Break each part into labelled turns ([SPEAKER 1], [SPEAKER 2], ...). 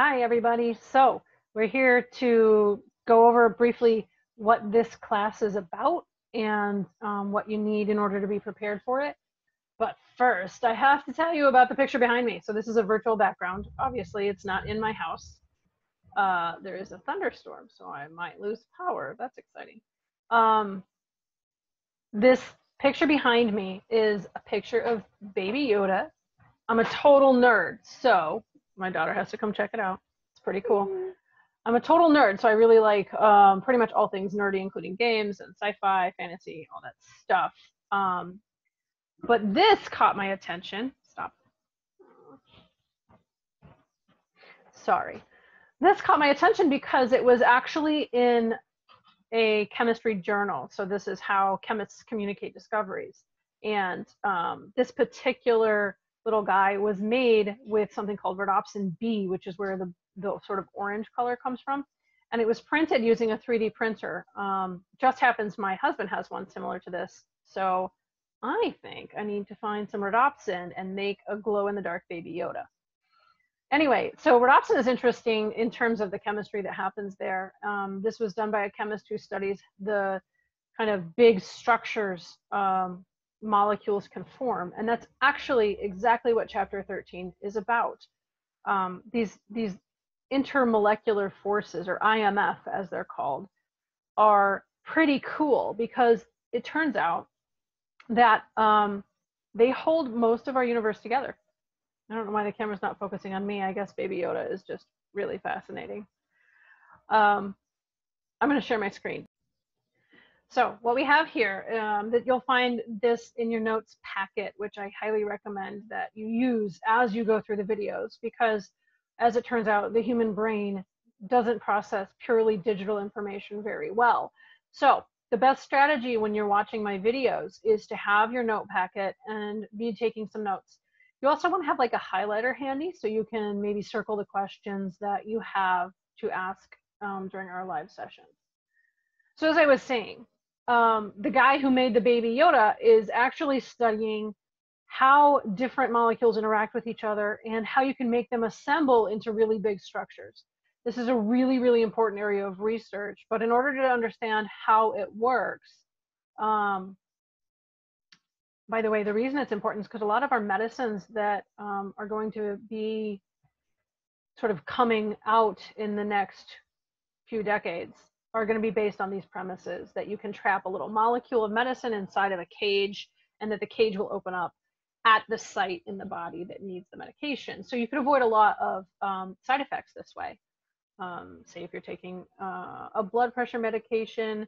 [SPEAKER 1] Hi, everybody. So we're here to go over briefly what this class is about and um, what you need in order to be prepared for it. But first, I have to tell you about the picture behind me. So this is a virtual background. Obviously, it's not in my house. Uh, there is a thunderstorm, so I might lose power. That's exciting. Um, this picture behind me is a picture of Baby Yoda. I'm a total nerd, so my daughter has to come check it out. It's pretty cool. Mm-hmm. I'm a total nerd, so I really like um, pretty much all things nerdy, including games and sci-fi, fantasy, all that stuff. Um, but this caught my attention. Stop. Sorry. This caught my attention because it was actually in a chemistry journal. So this is how chemists communicate discoveries. And um, this particular little guy was made with something called rhodopsin B, which is where the, the sort of orange color comes from. And it was printed using a 3D printer. Um, just happens my husband has one similar to this. So I think I need to find some rhodopsin and make a glow in the dark baby Yoda. Anyway, so rhodopsin is interesting in terms of the chemistry that happens there. Um, this was done by a chemist who studies the kind of big structures um, molecules can form. And that's actually exactly what chapter 13 is about. Um, these, these intermolecular forces, or IMF as they're called, are pretty cool because it turns out that um, they hold most of our universe together. I don't know why the camera's not focusing on me. I guess Baby Yoda is just really fascinating. Um, I'm going to share my screen. So what we have here, um, that you'll find this in your notes packet, which I highly recommend that you use as you go through the videos, because as it turns out, the human brain doesn't process purely digital information very well. So the best strategy when you're watching my videos is to have your note packet and be taking some notes. You also want to have like a highlighter handy so you can maybe circle the questions that you have to ask um, during our live session. So as I was saying, um, the guy who made the baby Yoda is actually studying how different molecules interact with each other and how you can make them assemble into really big structures. This is a really, really important area of research, but in order to understand how it works, um, by the way, the reason it's important is because a lot of our medicines that um, are going to be sort of coming out in the next few decades are going to be based on these premises that you can trap a little molecule of medicine inside of a cage and that the cage will open up at the site in the body that needs the medication. So you can avoid a lot of um, side effects this way. Um, say if you're taking uh, a blood pressure medication,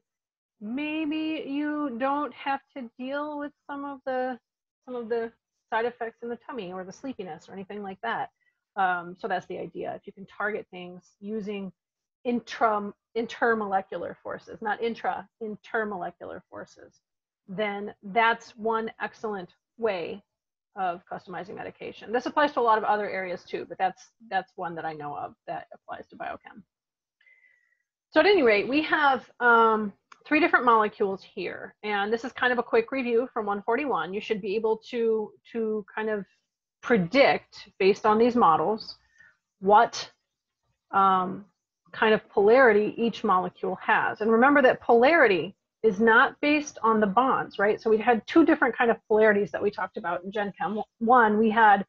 [SPEAKER 1] maybe you don't have to deal with some of the some of the side effects in the tummy or the sleepiness or anything like that. Um, so that's the idea. If you can target things using intermolecular forces, not intra, intermolecular forces, then that's one excellent way of customizing medication. This applies to a lot of other areas too, but that's that's one that I know of that applies to biochem. So at any rate, we have um, three different molecules here, and this is kind of a quick review from 141. You should be able to to kind of predict based on these models what um, kind of polarity each molecule has. And remember that polarity is not based on the bonds, right? So we had two different kind of polarities that we talked about in Gen Chem. One, we had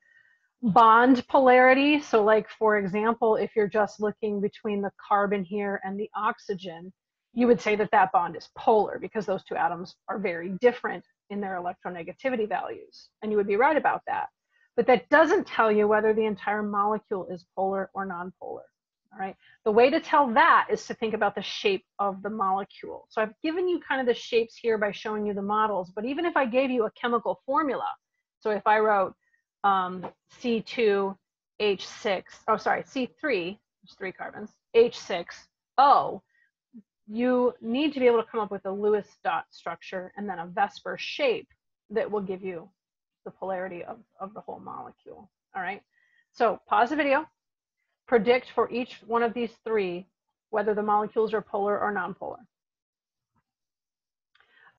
[SPEAKER 1] bond polarity. So like, for example, if you're just looking between the carbon here and the oxygen, you would say that that bond is polar because those two atoms are very different in their electronegativity values. And you would be right about that. But that doesn't tell you whether the entire molecule is polar or nonpolar. All right. The way to tell that is to think about the shape of the molecule. So I've given you kind of the shapes here by showing you the models, but even if I gave you a chemical formula, so if I wrote um, C2H6, oh sorry, C3, there's three carbons, H6O, you need to be able to come up with a Lewis dot structure and then a VSEPR shape that will give you the polarity of, of the whole molecule. All right. So pause the video, predict for each one of these three whether the molecules are polar or nonpolar.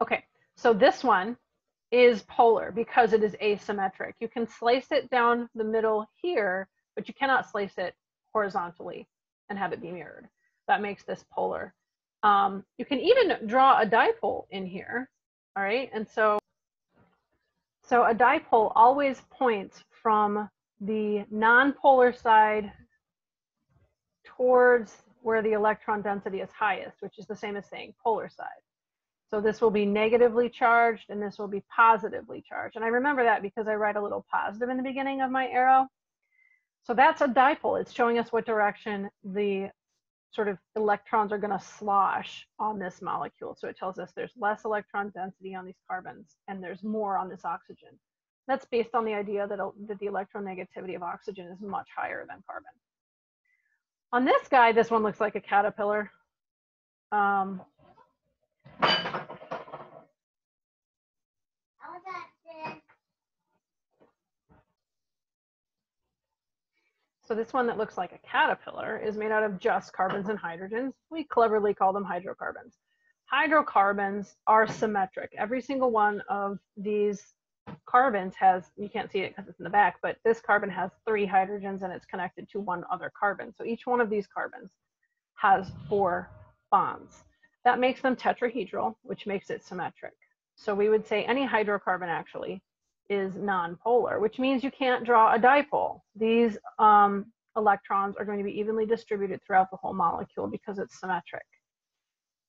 [SPEAKER 1] Okay, so this one is polar because it is asymmetric. You can slice it down the middle here, but you cannot slice it horizontally and have it be mirrored. That makes this polar. Um, you can even draw a dipole in here, all right? And so, so a dipole always points from the nonpolar side towards where the electron density is highest, which is the same as saying polar side. So this will be negatively charged and this will be positively charged. And I remember that because I write a little positive in the beginning of my arrow. So that's a dipole. It's showing us what direction the sort of electrons are going to slosh on this molecule. So it tells us there's less electron density on these carbons and there's more on this oxygen. That's based on the idea that, that the electronegativity of oxygen is much higher than carbon. On this guy, this one looks like a caterpillar. Um, so this one that looks like a caterpillar is made out of just carbons and hydrogens. We cleverly call them hydrocarbons. Hydrocarbons are symmetric. Every single one of these carbons has, you can't see it because it's in the back, but this carbon has three hydrogens and it's connected to one other carbon. So each one of these carbons has four bonds. That makes them tetrahedral, which makes it symmetric. So we would say any hydrocarbon actually is nonpolar, which means you can't draw a dipole. These um, electrons are going to be evenly distributed throughout the whole molecule because it's symmetric.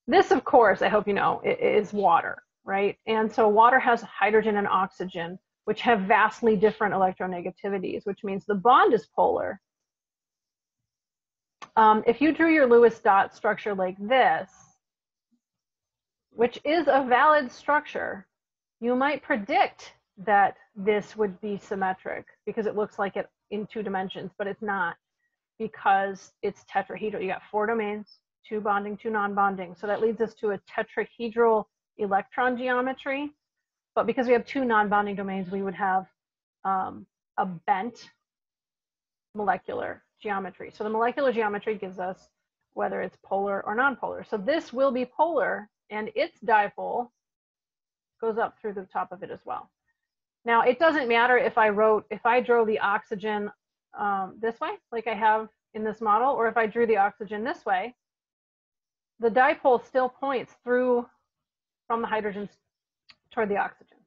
[SPEAKER 1] This, of course, I hope you know, is water right? And so water has hydrogen and oxygen, which have vastly different electronegativities, which means the bond is polar. Um, if you drew your Lewis dot structure like this, which is a valid structure, you might predict that this would be symmetric because it looks like it in two dimensions, but it's not because it's tetrahedral. You got four domains, two bonding, two non-bonding. So that leads us to a tetrahedral electron geometry, but because we have two non-bonding domains, we would have um, a bent molecular geometry. So the molecular geometry gives us whether it's polar or nonpolar. So this will be polar and its dipole goes up through the top of it as well. Now it doesn't matter if I wrote, if I drew the oxygen um, this way, like I have in this model, or if I drew the oxygen this way, the dipole still points through from the hydrogens toward the oxygen.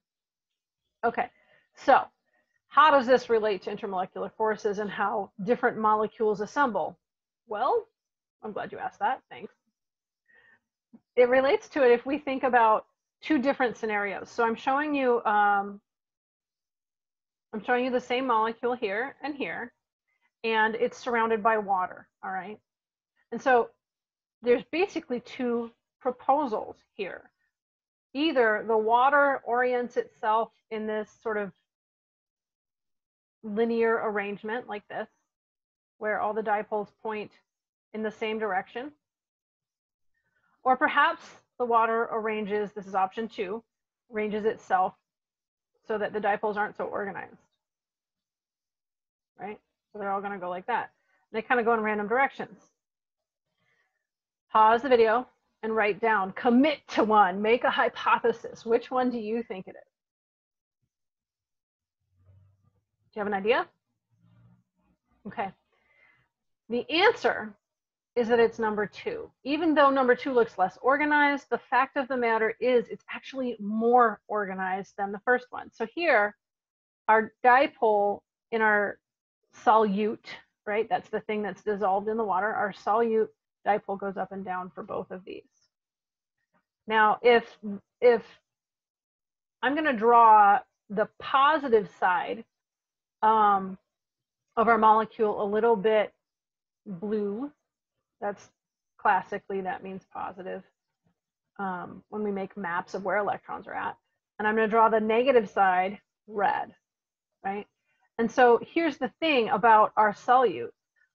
[SPEAKER 1] Okay, so how does this relate to intermolecular forces and how different molecules assemble? Well, I'm glad you asked that, thanks. It relates to it if we think about two different scenarios. So I'm showing you, um, I'm showing you the same molecule here and here, and it's surrounded by water, all right? And so there's basically two proposals here either the water orients itself in this sort of linear arrangement like this, where all the dipoles point in the same direction. Or perhaps the water arranges, this is option two, arranges itself so that the dipoles aren't so organized. Right? So they're all gonna go like that. They kind of go in random directions. Pause the video, and write down, commit to one, make a hypothesis. Which one do you think it is? Do you have an idea? Okay. The answer is that it's number two. Even though number two looks less organized, the fact of the matter is it's actually more organized than the first one. So here, our dipole in our solute, right? That's the thing that's dissolved in the water. Our solute dipole goes up and down for both of these. Now, if, if I'm going to draw the positive side um, of our molecule a little bit blue, that's classically, that means positive um, when we make maps of where electrons are at. And I'm going to draw the negative side red, right? And so here's the thing about our solute.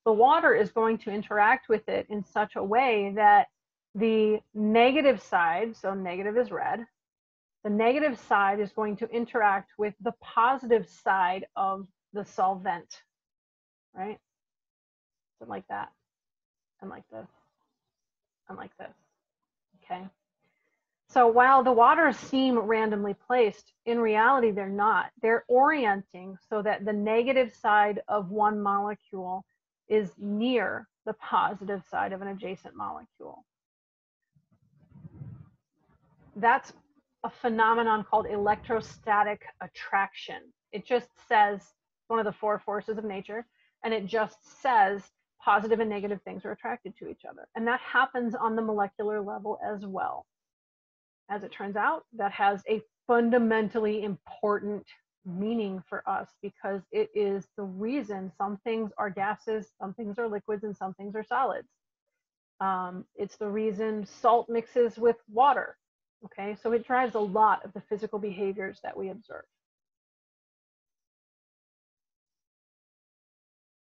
[SPEAKER 1] The water is going to interact with it in such a way that the negative side, so negative is red, the negative side is going to interact with the positive side of the solvent, right? So like that, and like this, and like this, okay? So while the waters seem randomly placed, in reality they're not. They're orienting so that the negative side of one molecule is near the positive side of an adjacent molecule. That's a phenomenon called electrostatic attraction. It just says one of the four forces of nature, and it just says positive and negative things are attracted to each other. And that happens on the molecular level as well. As it turns out, that has a fundamentally important meaning for us because it is the reason some things are gases, some things are liquids, and some things are solids. Um, it's the reason salt mixes with water. Okay, so it drives a lot of the physical behaviors that we observe.